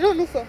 não noção.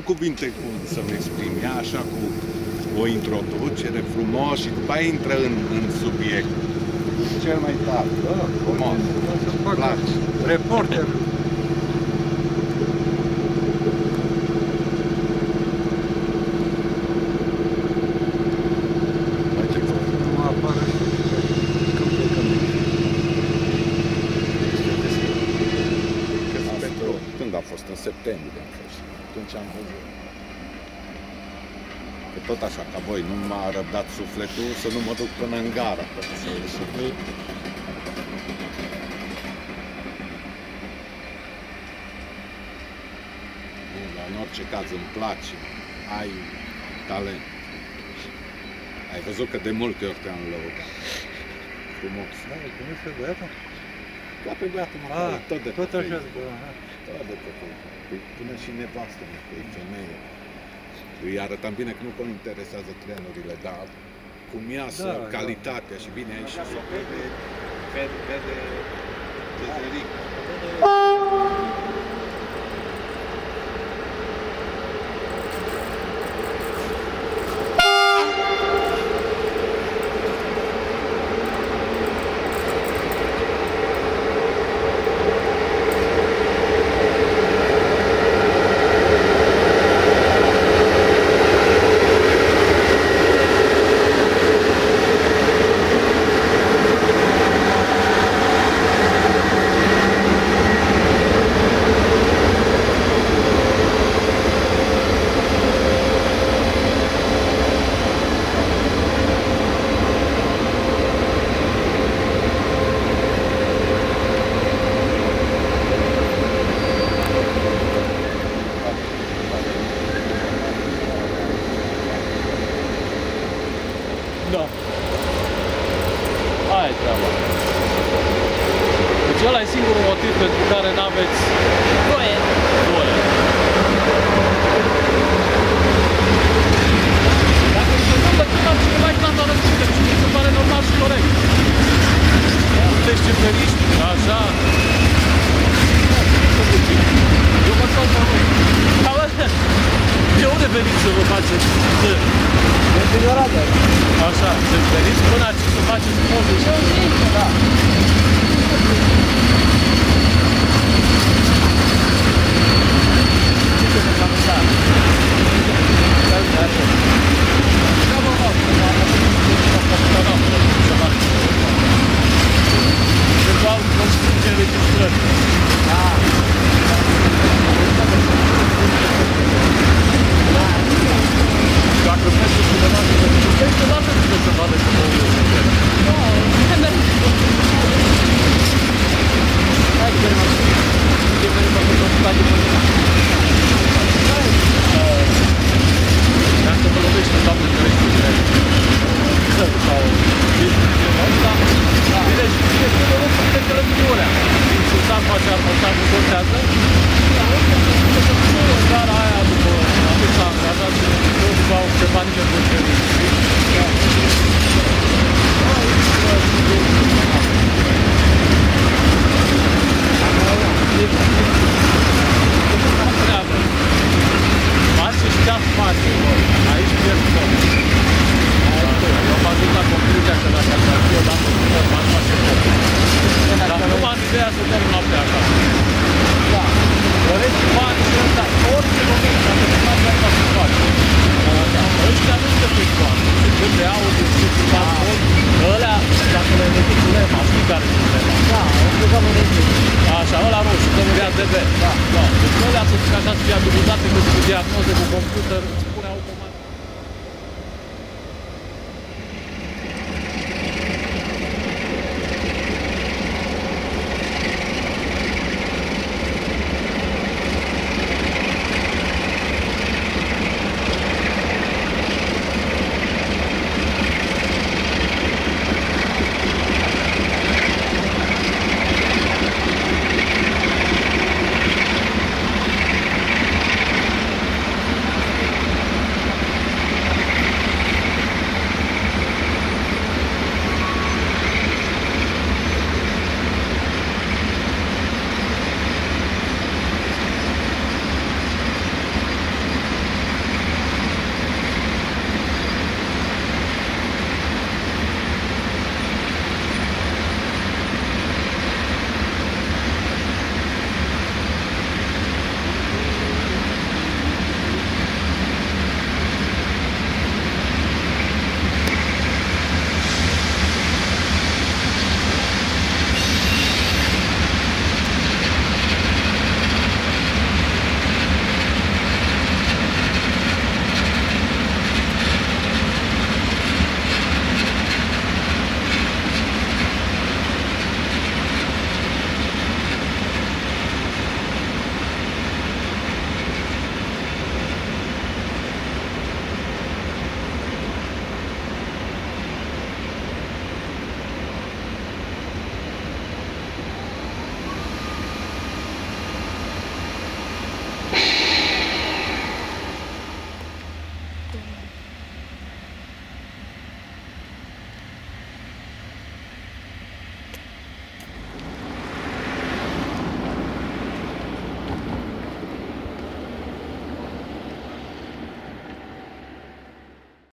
N-am cuvinte cum să-mi exprim, ea așa cu o introducere frumos și după aia intră în, în subiect. Cel mai tare, Da, frumos, o să facă place. reporter. Că tot așa, ca voi, nu m-a răbdat sufletul să nu mă duc până în gara. Până să să văd. Nu, dar în orice caz îmi place. Ai talent. Ai văzut că de multe ori te-am lăudat. Frumos. Da, îl cunoști pe băiatul? Da, pe băiatul mă, Ah, tot de pe tot așa Facebook. zic, aha. Da, de pe Facebook. Păi Până și nevastă mea, că e femeie. Îi arătam bine că nu că interesează trenurile, dar cum iasă, Da, da. calitatea și bine aici și să vede, vede, vede Gezeric. Da.